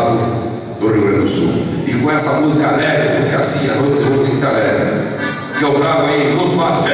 Estado do Rio Grande do Sul. E com essa música alegre, porque assim a noite de hoje tem que ser alegre. Que é eu trago aí nos fatos.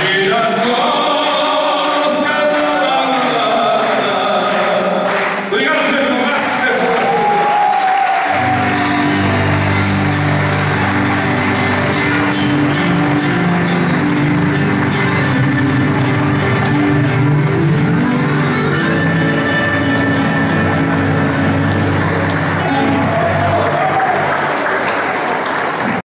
Cheers,